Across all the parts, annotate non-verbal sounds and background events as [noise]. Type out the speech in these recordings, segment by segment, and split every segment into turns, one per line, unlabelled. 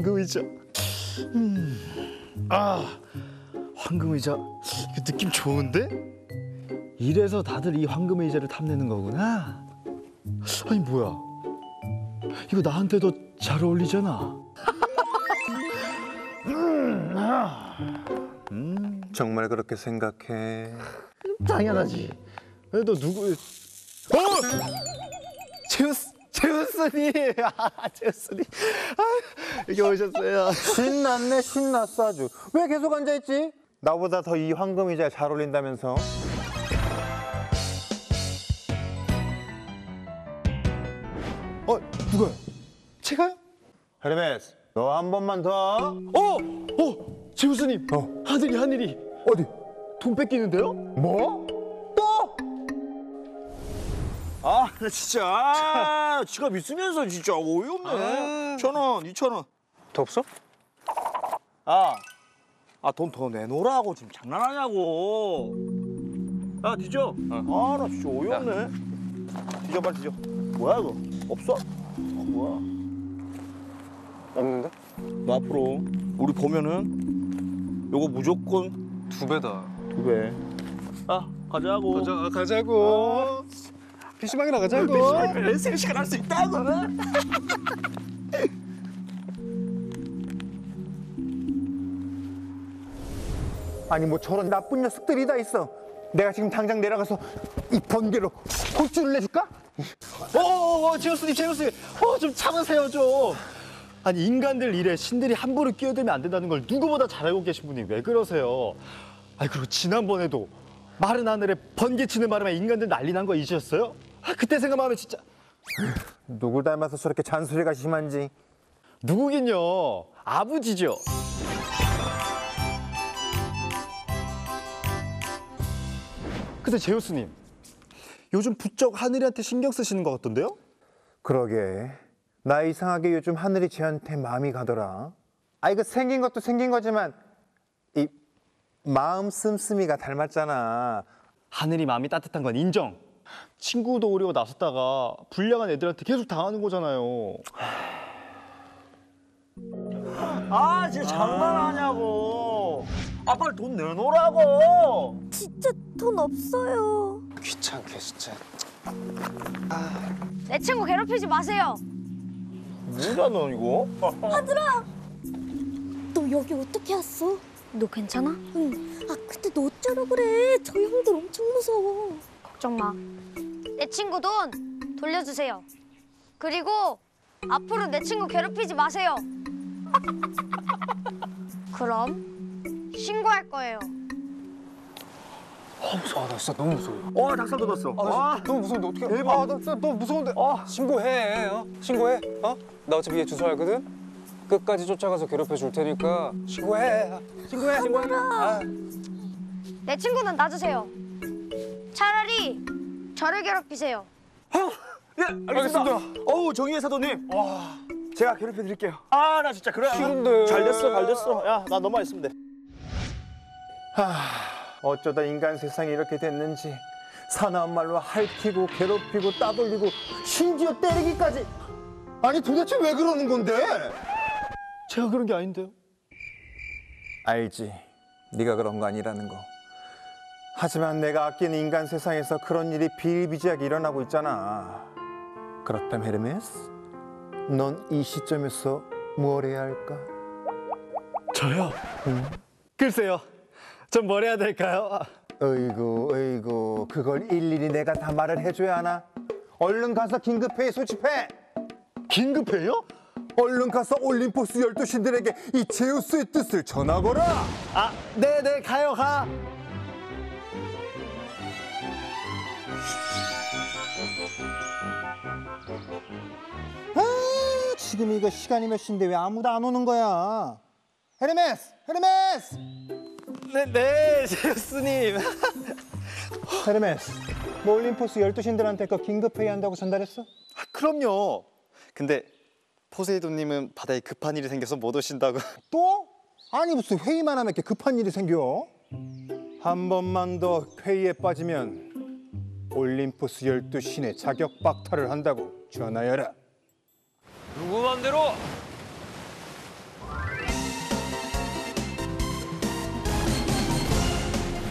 황금의자. 음. 아, 황금의자. 그 느낌 좋은데? 이래서 다들 이 황금의자를 탐내는 거구나. 아니 뭐야? 이거 나한테도 잘 어울리잖아.
정말 그렇게 생각해?
당연하지. 왜너 누구? 어! 제우스, 제우스님, [laughs] 아, 제우스님, 아, 여기 오셨어요.
신났네 신났어 아주 왜 계속 앉아있지? 나보다 더 이 황금의자에 잘 어울린다면서
어, 누가요? 제가요?
헤르메스 너 한 번만 더
어, 어, 제우스님,
어.
하늘이 하늘이
어디?
돈 뺏기는데요?
뭐?
진짜. 아, 지갑 있으면서 진짜 어이없네. 천 원, 이천 원.
더 없어?
아, 아, 돈 더 내놓으라고 지금 장난하냐고. 야, 뒤져. 아, 나 진짜 어이없네. 뒤져, 빨리 뒤져. 뭐야, 이거? 없어? 아, 뭐야?
없는데?
너 앞으로 우리 보면은 요거 무조건
두 배다
두 배. 아, 가자고.
가자, 가자고. PC방이나 가자고.
세 시간 할 수 있다고. [laughs]
아니 뭐 저런 나쁜 녀석들이 다 있어 내가 지금 당장 내려가서 이 번개로 홀줄을 내줄까?
어, 어, 어, 제우스님, 제우스님, 어, 좀 참으세요, 좀. 아니 인간들 일에 신들이 함부로 끼어들면 안 된다는 걸 누구보다 잘 알고 계신 분이 왜 그러세요? 아니 그리고 지난번에도 마른 하늘에 번개 치는 바람에 인간들 난리 난 거 잊으셨어요? 아, 그때 생각하면 진짜
누굴 닮아서 저렇게 잔소리가 심한지
누구긴요 아버지죠. 근데 제우스님 요즘 부쩍 하늘이한테 신경 쓰시는 것 같던데요?
그러게 나 이상하게 요즘 하늘이 쟤한테 마음이 가더라 아 이거 생긴 것도 생긴 거지만 이 마음 씀씀이가 닮았잖아
하늘이 마음이 따뜻한 건 인정. 친구 도우려고 나섰다가 불량한 애들한테 계속 당하는 거잖아요.
아, 진짜 장난하냐고. 아, 빨리 돈 내놓으라고.
진짜 돈 없어요.
귀찮게 진짜
내 친구 괴롭히지 마세요.
뭐야, 너 이거?
너 여기 어떻게 왔어? 너 괜찮아? 응. 아 근데 너 어쩌라 그래? 저 형들 엄청 무서워. 걱정 마. 내 친구 돈 돌려주세요. 그리고 앞으로 내 친구 괴롭히지 마세요. [laughs] 그럼 신고할 거예요.
아나 진짜 너무 무서워.
어, 닭살 돋았어.
아, 진짜 너무 무서운데 어떻게?
대박.
아, 나 진짜 너무 무서운데. 아, 신고해. 어? 신고해. 어? 나 어차피 얘 주소 알거든. 끝까지 쫓아가서 괴롭혀 줄 테니까 신고해. 신고해. 신고해. 아,
내 친구는 놔주세요. 차라리 저를 괴롭히세요.
예, 알겠습니다. 어우, 정의의 사도님. 와, 제가 괴롭혀 드릴게요. 아, 나 진짜 그래.
싫은데.
잘 됐어, 잘 됐어. 야, 나 너만 있으면 돼.
어쩌다 인간 세상이 이렇게 됐는지 사나운 말로 핥히고 괴롭히고 따돌리고 심지어 때리기까지 아니 도대체 왜 그러는 건데?
제가 그런 게 아닌데요.
알지 네가 그런 거 아니라는 거 하지만 내가 아끼는 인간 세상에서 그런 일이 비일비재하게 일어나고 있잖아 그렇다면 헤르메스 넌 이 시점에서 뭘 해야 할까?
저요? 글쎄요. 전 뭘 해야 될까요? 아,
어이구 어이구 그걸 일일이 내가 다 말을 해줘야 하나? 얼른 가서 긴급회의 소집해
긴급해요?
얼른 가서 올림포스 열두 신들에게 이 제우스의 뜻을 전하거라
아, 네네 가요 가.
아, 지금 이거 시간이 몇 시인데 왜 아무도 안 오는 거야? 헤르메스! 헤르메스!
네네 제우스님. [laughs]
헤르메스, 뭐 올림포스 열두 신들한테 그 긴급회의 한다고 전달했어?
아, 그럼요. 근데 포세이돈님은 바다에 급한 일이 생겨서 못 오신다고.
또? 아니 무슨 회의만 하면 이렇게 급한 일이 생겨? 한 번만 더 회의에 빠지면 올림포스 열두 신의 자격 박탈을 한다고 전하여라.
누구 맘대로?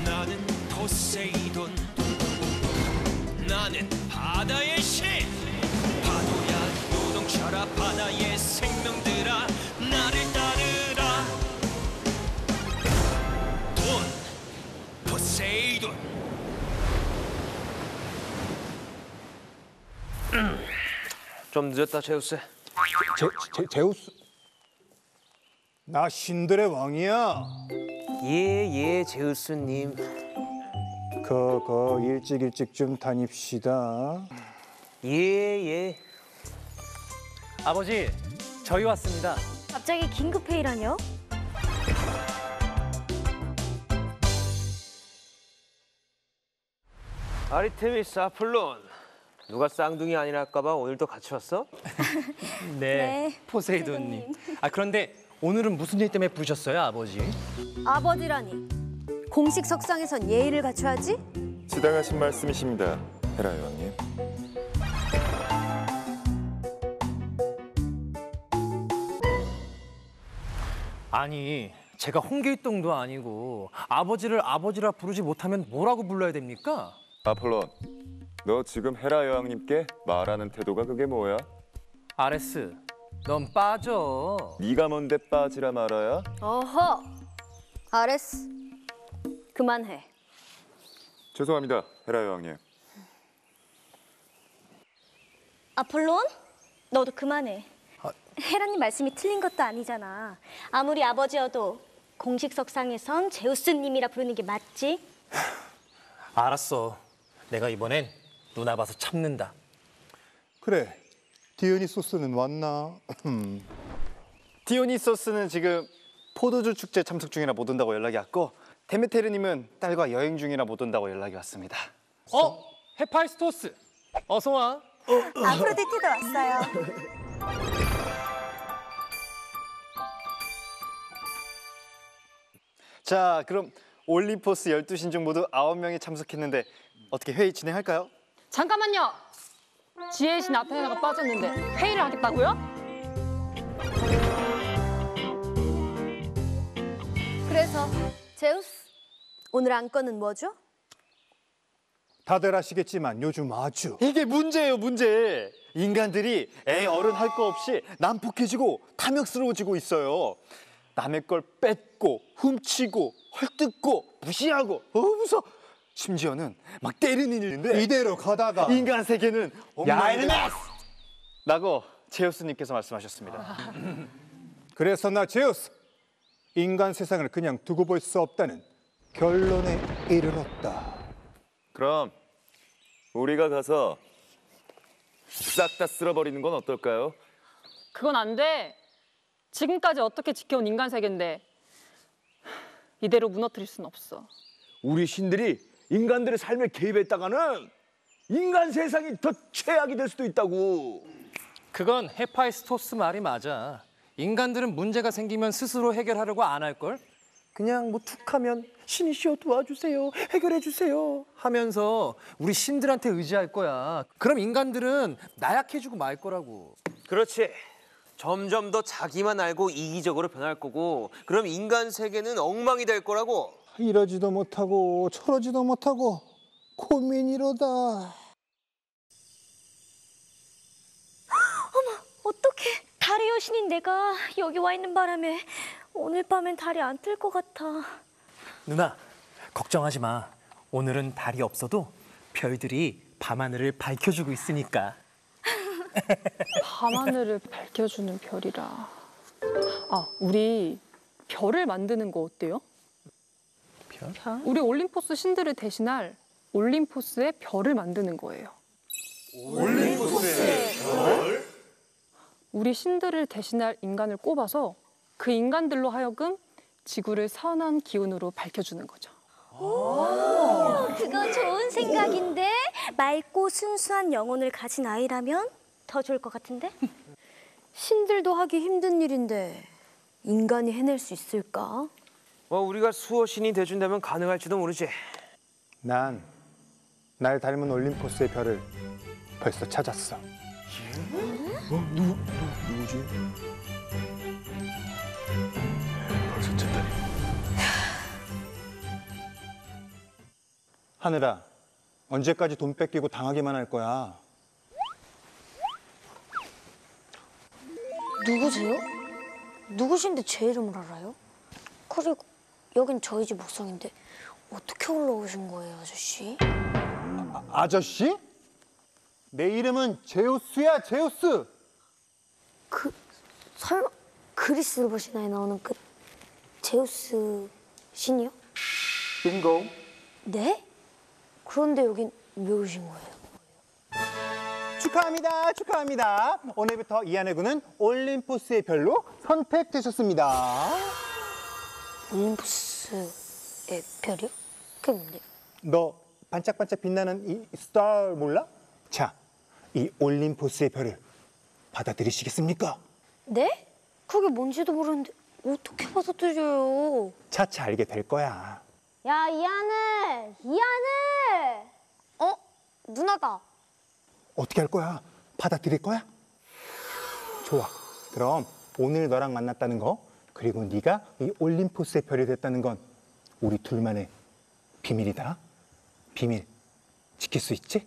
나는 포세이돈. 나는 바다의 신
좀 늦었다 제우스
제, 제, 제우스? 나 신들의 왕이야.
예예 제우스님
그거 일찍 일찍 좀 다닙시다.
예예
아버지, 저희 왔습니다.
갑자기 긴급 회의라뇨?
아리테미스 아폴론 누가 쌍둥이 아니랄까봐 오늘도 같이 왔어? [laughs]
네, 포세이돈님. 아 그런데 오늘은 무슨 일 때문에 부르셨어요, 아버지?
아버지라니. 공식 석상에선 예의를 갖춰야지.
지당하신 말씀이십니다, 헤라 여왕님.
아니, 제가 홍길동도 아니고 아버지를 아버지라 부르지 못하면 뭐라고 불러야 됩니까?
아폴론, 너 지금 헤라 여왕님께 말하는 태도가 그게 뭐야?
아레스, 넌 빠져.
네가 뭔데 빠지라 말아야?
어허. 아레스. 그만해.
죄송합니다, 헤라 여왕님.
아폴론? 너도 그만해. 헤라님 말씀이 틀린 것도 아니잖아. 아무리 아버지여도 공식 석상에선 제우스님이라 부르는 게 맞지?
알았어. 내가 이번엔 누나 봐서 참는다.
그래, 디오니소스는 왔나?
디오니소스는 지금 포도주 축제 참석 중이라 못 온다고 연락이 왔고 데메테르님은 딸과 여행 중이라 못 온다고 연락이 왔습니다.
어? 헤파이스토스, 어서 와.
아프로디테도 왔어요.
자, 그럼 올림포스 12신 중 모두 9명이 참석했는데 어떻게 회의 진행할까요?
잠깐만요. 지혜의 신 아테네가 빠졌는데 회의를 하겠다고요?
그래서 제우스 오늘 안건은 뭐죠?
다들 아시겠지만 요즘 아주
이게 문제예요, 문제. 인간들이 애 어른 할 거 없이 난폭해지고 탐욕스러워지고 있어요. 남의 걸 뺏고 훔치고 헐뜯고 무시하고 어 무서. 심지어는 막 때리는 일인데
이대로 가다가
인간 세계는
야,
엉망이 라고 제우스님께서 말씀하셨습니다.
그래서 나 제우스 인간 세상을 그냥 두고 볼 수 없다는 결론에 이르렀다.
그럼 우리가 가서 싹 다 쓸어버리는 건 어떨까요?
그건 안 돼. 지금까지 어떻게 지켜온 인간 세계인데 이대로 무너뜨릴 순 없어.
우리 신들이 인간들의 삶에 개입했다가는 인간 세상이 더 최악이 될 수도 있다고.
그건 헤파이스토스 말이 맞아. 인간들은 문제가 생기면 스스로 해결하려고 안 할걸? 그냥 뭐 툭하면 신이시여 도와주세요, 해결해 주세요 하면서 우리 신들한테 의지할 거야. 그럼 인간들은 나약해지고 말 거라고.
그렇지 점점 더 자기만 알고 이기적으로 변할 거고 그럼 인간 세계는 엉망이 될 거라고
이러지도 못하고 저러지도 못하고 고민이로다.
어떡해. 달의 여신인 내가 여기 와 있는 바람에 오늘 밤엔 달이 안 뜰 것 같아.
누나, 걱정하지 마. 오늘은 달이 없어도 별들이 밤하늘을 밝혀주고 있으니까.
밤하늘을 밝혀주는 별이라. 아, 우리 별을 만드는 거 어때요?
별?
우리 올림포스 신들을 대신할 올림포스의 별을 만드는 거예요. 올림포스의 별? 우리 신들을 대신할 인간을 꼽아서 그 인간들로 하여금 지구를 선한 기운으로 밝혀주는 거죠.
그거 좋은 생각인데 맑고 순수한 영혼을 가진 아이라면 더 좋을 것 같은데?
신들도 하기 힘든 일인데 인간이 해낼 수 있을까?
뭐 우리가 수호신이 돼준다면 가능할지도 모르지.
난 날 닮은 올림포스의 별을 벌써 찾았어.
벌써 찾다니. [sighs]
하늘아, 언제까지 돈 뺏기고 당하기만 할 거야?
누구세요? 누구신데 제 이름을 알아요? 그리고 여긴 저희 집 옥상인데 어떻게 올라오신 거예요, 아저씨?
아 저씨? 내 이름은 제우스야, 제우스.
그 설마 그리스 신화에 나오는 그 제우스 신이요?
빙고.
네? 그런데 여긴 왜 오신 거예요?
축하합니다, 축하합니다. 오늘부터 이한해 군은 올림포스의 별로 선택되셨습니다.
올림푸스의 별이요? 그게 뭔데?
너 반짝반짝 빛나는 이 스타 몰라? 자, 이 올림포스의 별을 받아들이시겠습니까?
네? 그게 뭔지도 모르는데 어떻게 받아들여요?
차차 알게 될 거야.
야 이하늘! 이하늘! 어? 누나다.
어떻게 할 거야? 받아들일 거야? 좋아. 그럼 오늘 너랑 만났다는 거 그리고 네가 이 올림포스의 별이 됐다는 건 우리 둘만의 비밀이다. 비밀 지킬 수 있지?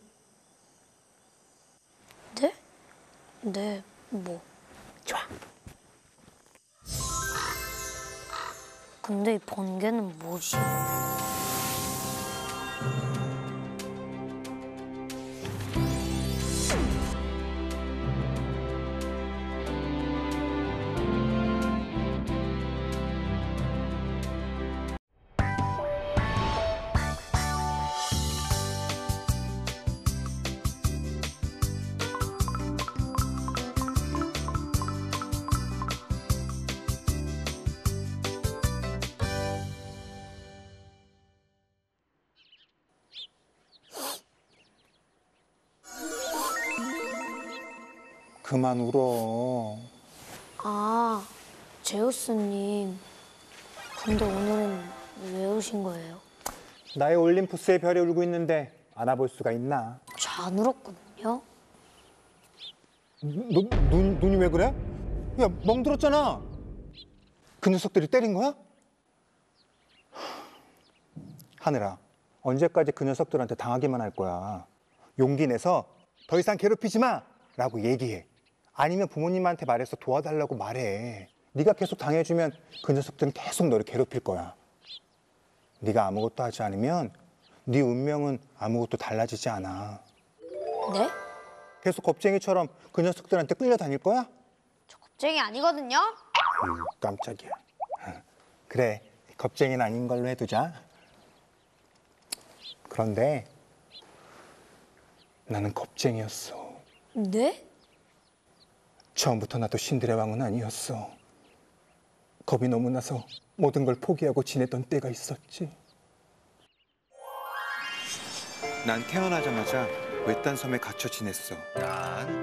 네? 네, 뭐.
좋아.
근데 이 번개는 뭐지?
그만 울어.
아, 제우스님. 근데 오늘은 왜 오신 거예요?
나의 올림푸스의 별이 울고 있는데 안아볼 수가 있나?
저 안 울었거든요.
너, 눈, 눈이 왜 그래? 야, 멍들었잖아. 그 녀석들이 때린 거야? 하늘아, 언제까지 그 녀석들한테 당하기만 할 거야? 용기 내서 더 이상 괴롭히지 마! 라고 얘기해. 아니면 부모님한테 말해서 도와달라고 말해. 네가 계속 당해주면 그 녀석들은 계속 너를 괴롭힐 거야. 네가 아무것도 하지 않으면 네 운명은 아무것도 달라지지 않아.
네?
계속 겁쟁이처럼 그 녀석들한테 끌려다닐 거야?
겁쟁이 아니거든요.
으, 깜짝이야. 그래, 겁쟁이는 아닌 걸로 해두자. 그런데 나는 겁쟁이였어.
네?
처음부터 나도 신들의 왕은 아니었어. 겁이 너무 나서 모든 걸 포기하고 지냈던 때가 있었지. 난 태어나자마자 외딴 섬에 갇혀 지냈어.
난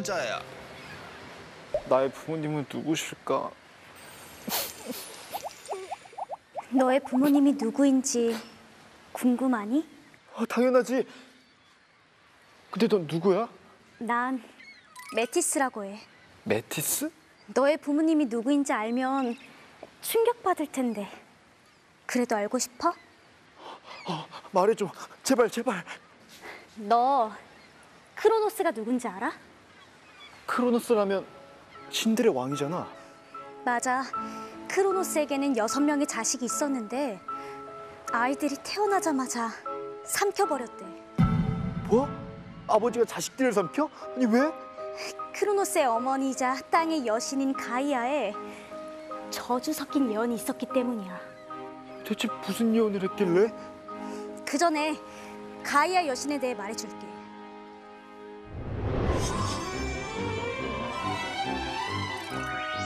혼자야.
나의 부모님은 누구실까?
너의 부모님이 누구인지 궁금하니?
아, 당연하지. 근데 넌 누구야?
난 메티스라고 해.
메티스?
너의 부모님이 누구인지 알면 충격받을 텐데. 그래도 알고 싶어?
말해줘. 제발, 제발.
너 크로노스가 누군지 알아?
크로노스라면 신들의 왕이잖아.
맞아. 크로노스에게는 여섯 명의 자식이 있었는데 아이들이 태어나자마자 삼켜버렸대.
뭐? 아버지가 자식들을 삼켜? 아니 왜?
크로노스의 어머니이자 땅의 여신인 가이아에 저주 섞인 예언이 있었기 때문이야.
대체 무슨 예언을 했길래?
그 전에 가이아 여신에 대해 말해줄게.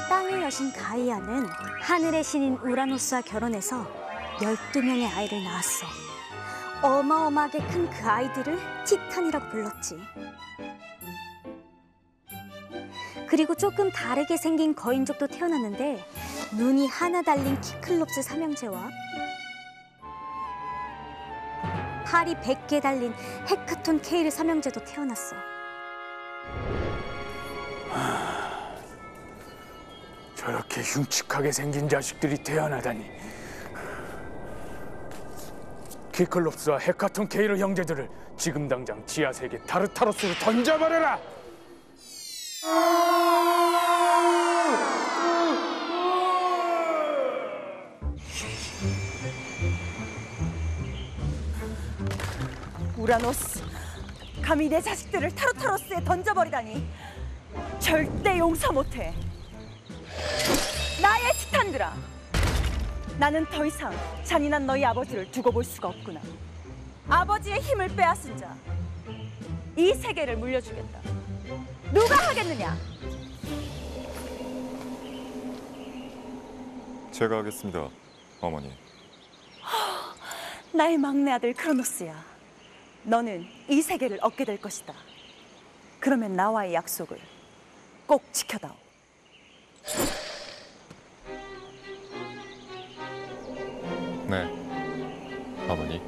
땅의 여신 가이아는 하늘의 신인 우라노스와 결혼해서 12명의 아이를 낳았어. 어마어마하게 큰 그 아이들을 티탄이라고 불렀지. 그리고 조금 다르게 생긴 거인족도 태어났는데 눈이 하나 달린 키클롭스 삼형제와 팔이 100개 달린 헤카톤 케이르 삼형제도 태어났어.
저렇게 흉측하게 생긴 자식들이 태어나다니. 키클롭스와 헤카톤 케이르 형제들을 지금 당장 지하 세계 타르타로스로 던져버려라.
우라노스, 감히 내 자식들을 타르타로스에 던져버리다니 절대 용서 못해. 나의 티탄들아, 나는 더 이상 잔인한 너희 아버지를 두고 볼 수가 없구나. 아버지의 힘을 빼앗은 자, 이 세계를 물려주겠다. 누가 하겠느냐?
제가 하겠습니다, 어머니. [gasps]
나의 막내 아들 크로노스야. 너는 이 세계를 얻게 될 것이다. 그러면 나와의 약속을 꼭 지켜다오.
네, 어머니.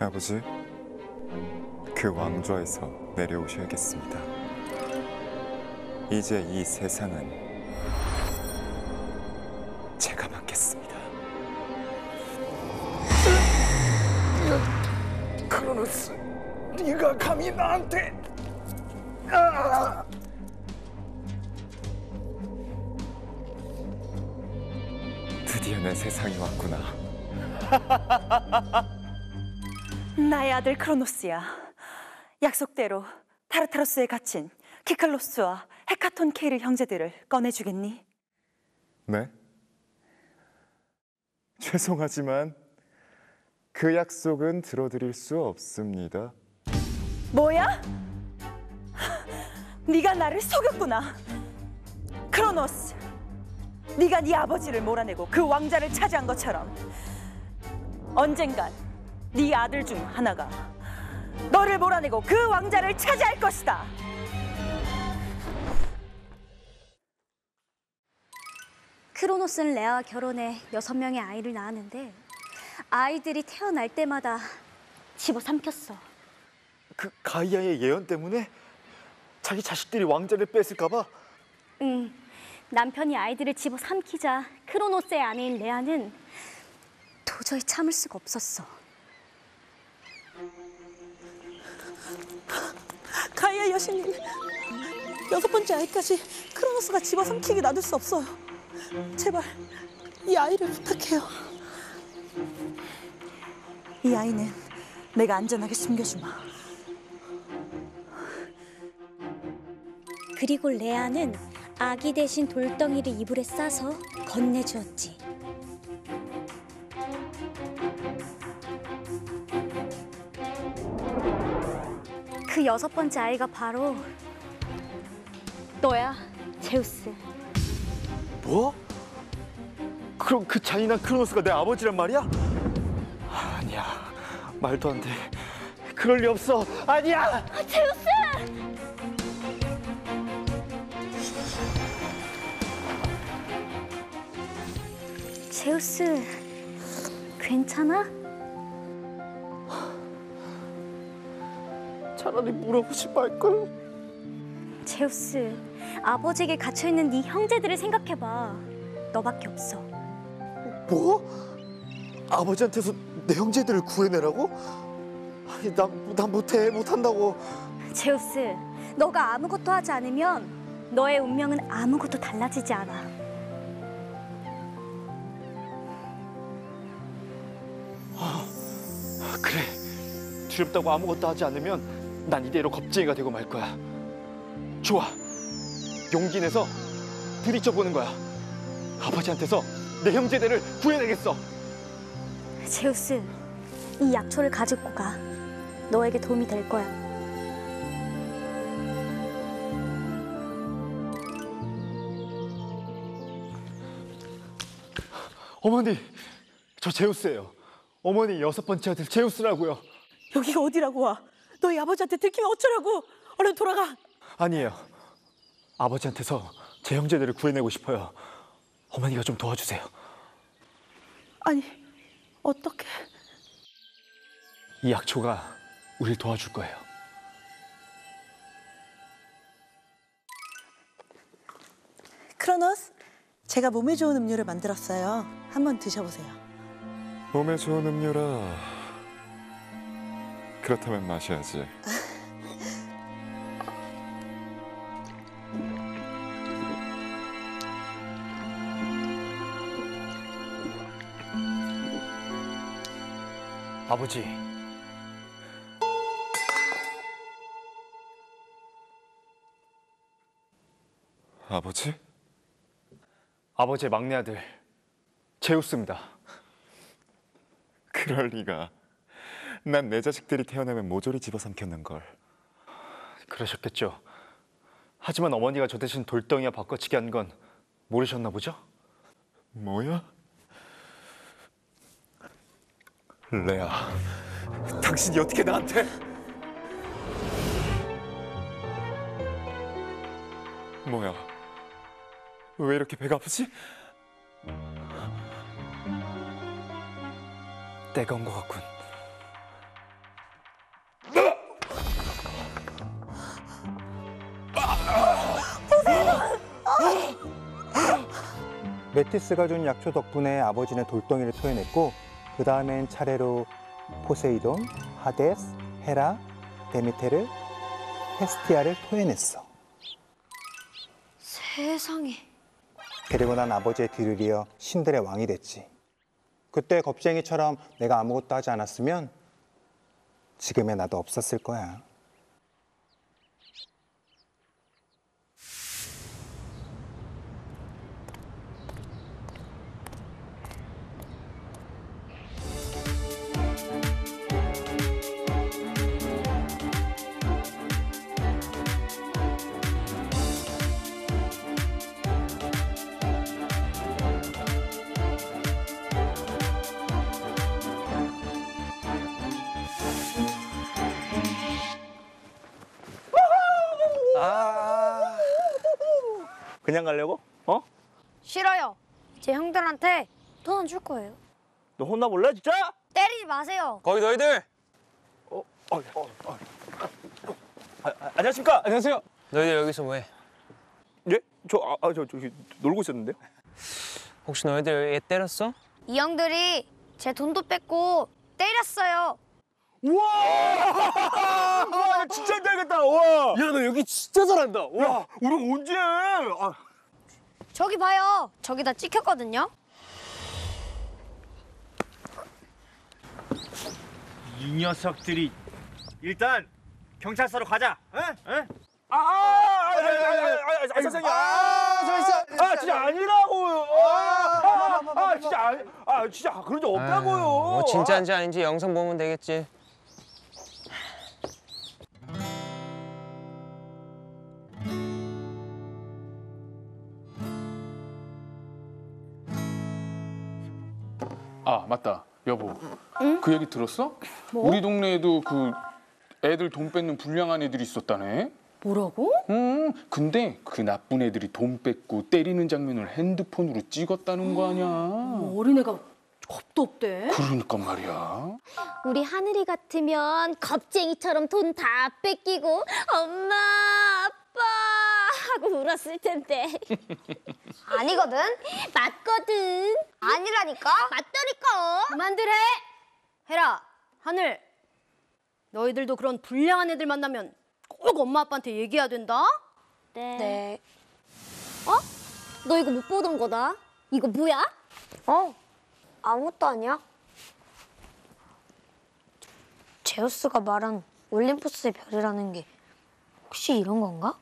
아버지, 그 왕좌에서 내려오셔야겠습니다. 이제 이 세상은 드디어 내 세상이 왔구나. [laughs]
나의 아들 크로노스야. 약속대로 타르타로스에 갇힌 키칼로스와 헤카톤 케이르 형제들을 꺼내주겠니?
네? 죄송하지만 그 약속은 들어드릴 수 없습니다.
뭐야? [laughs] 네가 나를 속였구나. 크로노스, 네가 네 아버지를 몰아내고 그 왕자를 차지한 것처럼 언젠간 네 아들 중 하나가 너를 몰아내고 그 왕자를 차지할 것이다.
크로노스는 레아와 결혼해 여섯 명의 아이를 낳았는데 아이들이 태어날 때마다 집어삼켰어.
그 가이아의 예언 때문에 자기 자식들이 왕자를 뺏을까 봐
응. 남편이 아이들을 집어삼키자 크로노스의 아내인 레아는 도저히 참을 수가 없었어.
가이아 여신님, 여섯 번째 아이까지 크로노스가 집어삼키게 놔둘 수 없어요. 제발 이 아이를 부탁해요. 이 아이는 내가 안전하게 숨겨주마.
그리고 레아는 아기 대신 돌덩이를 이불에 싸서 건네주었지. 그 여섯 번째 아이가 바로 너야, 제우스.
뭐? 그럼 그 잔인한 크로노스가 내 아버지란 말이야? 아니야 말도 안 돼. 그럴 리 없어. 아니야.
제우스! 제우스, 괜찮아?
차라리 물어보지 말걸.
제우스, 아버지에게 갇혀있는 네 형제들을 생각해봐. 너밖에 없어.
뭐? 아버지한테서 내 형제들을 구해내라고? 아니 난, 난 못해 못한다고.
제우스, 너가 아무것도 하지 않으면 너의 운명은 아무것도 달라지지 않아.
두렵다고 아무것도 하지 않으면 난 이대로 겁쟁이가 되고 말 거야. 좋아. 용기 내서 부딪혀 보는 거야. 아버지한테서 내 형제들을 구해내겠어.
제우스, 이 약초를 가지고 가. 너에게 도움이 될 거야.
어머니, 저 제우스예요. 어머니 여섯 번째 아들 제우스라고요.
여기가 어디라고 와? 너희 아버지한테 들키면 어쩌라고? 얼른 돌아가.
아니에요. 아버지한테서 제 형제들을 구해내고 싶어요. 어머니가 좀 도와주세요.
아니, 어떻게?
이 약초가 우릴 도와줄 거예요.
크로노스, 제가 몸에 좋은 음료를 만들었어요. 한번 드셔보세요.
몸에 좋은 음료라. 그렇다면 마셔야지.
아버지.
아버지?
아버지의 막내 아들 제우스입니다.
그럴 리가. 난 내 자식들이 태어나면 모조리 집어삼켰는 걸.
그러셨겠죠. 하지만 어머니가 저 대신 돌덩이와 바꿔치기 한 건 모르셨나 보죠?
뭐야? 레아, 당신이 어떻게 나한테? 뭐야? 왜 이렇게 배가 아프지?
때가 온 것 같군.
메티스가 준 약초 덕분에 아버지는 돌덩이를 토해냈고 그 다음엔 차례로 포세이돈, 하데스, 헤라, 데미테르, 헤스티아를 토해냈어.
세상에.
그리고 난 아버지의 뒤를 이어 신들의 왕이 됐지. 그때 겁쟁이처럼 내가 아무것도 하지 않았으면 지금의 나도 없었을 거야.
그냥 가려고? 어?
싫어요. 제 형들한테 돈 안 줄 거예요.
너 혼나볼래 진짜?
때리지 마세요.
거기 너희들
어, 어, 어. 아, 아, 안녕하십니까?
안녕하세요. 너희들 여기서 뭐해?
예? 저, 아, 아, 저, 저기 놀고 있었는데.
혹시 너희들 얘 때렸어?
이 형들이 제 돈도 뺏고 때렸어요.
우와! 우와, 진짜 잘겠다 와!
야, 너 여기 진짜 잘한다.
와, 우리 언제? 아.
저기 봐요. 저기 다 찍혔거든요.
이 녀석들이 일단 경찰서로 가자. 응? 응? 아, 아, 아, 아, 아, 선생님. 아, 저 진짜 아, 진짜 아니라고요. 아, 아, 진짜 아, 진짜 그런 적 없다고요.
뭐 진짜인지 아닌지 영상 보면 되겠지.
맞다 여보 그 얘기 들었어? 우리 동네에도 그 애들 돈 뺏는 불량한 애들이 있었다네
뭐라고?
음 근데 그 나쁜 애들이 돈 뺏고 때리는 장면을 핸드폰으로 찍었다는 거 아니야
어린애가 겁도 없대.
그러니까 말이야
우리 하늘이 같으면 겁쟁이처럼 돈 다 뺏기고 엄마, 아빠 하고 울었을 텐데. [laughs]
아니거든.
맞거든.
아니라니까.
맞다니까.
그만들 해. 해라. 하늘. 너희들도 그런 불량한 애들 만나면 꼭 엄마 아빠한테 얘기해야 된다.
네.
네.
어? 너 이거 못 보던 거다. 이거 뭐야?
어? 아무것도 아니야. 제우스가 말한 올림푸스의 별이라는 게 혹시 이런 건가?